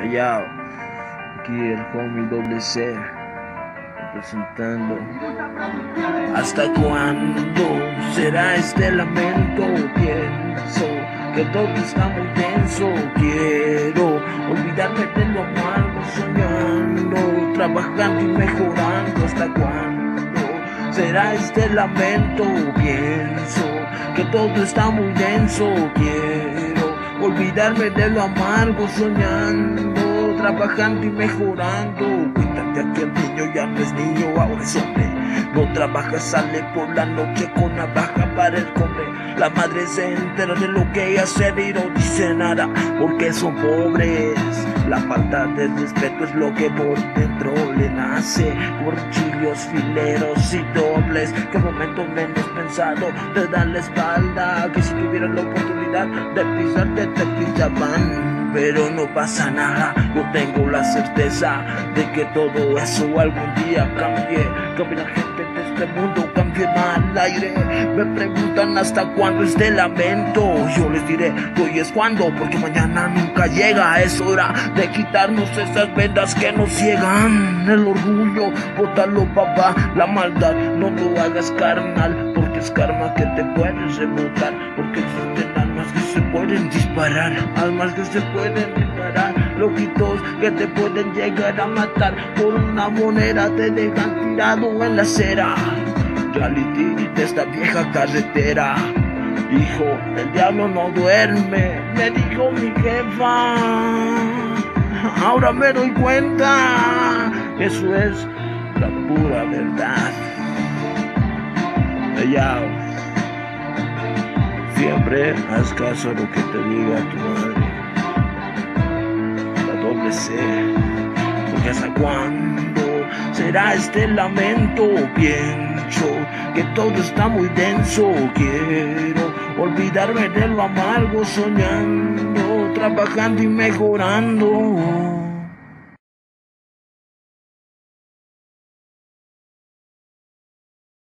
Allá, aquí el homie doble C representando. ¿Hasta cuándo será este lamento? Pienso que todo está muy tenso. Quiero olvidarme de lo malo, soñando, trabajando y mejorando. ¿Hasta cuándo será este lamento? Pienso que todo está muy denso. Quiero olvidarme de lo amargo, soñando, trabajando y mejorando. Cuéntate que el niño ya no es niño, ahora es hombre. No trabaja, sale por la noche con navaja para el comer. La madre se entera de lo que hace y no dice nada porque son pobres. La falta de respeto es lo que por dentro le nace. Cuchillos, fileros y dobles. Que momento menos pensado te dan la espalda. Que si tuvieran la oportunidad de pisarte, te pisaban. Pero no pasa nada, yo tengo la certeza de que todo eso algún día cambie. Cambie la gente de este mundo, cambie mal aire. Me preguntan hasta cuándo este lamento. Yo les diré hoy es cuando, porque mañana nunca llega. Es hora de quitarnos esas vendas que nos ciegan. El orgullo, bótalo papá, la maldad, no lo hagas carnal, porque es karma que te puedes remontar. Porque existen almas que se pueden disparar, almas que se pueden disparar, loquitos que te pueden llegar a matar. Por una moneda te dejan tirado en la acera. Reality de esta vieja carretera. Hijo, el diablo no duerme, me dijo mi jefa. Ahora me doy cuenta, eso es la pura verdad. Ella, siempre haz caso a lo que te diga tu madre. La doble C, porque hasta cuándo será este lamento. Pienso que todo está muy denso. Quiero olvidarme de lo amargo, soñando, trabajando y mejorando.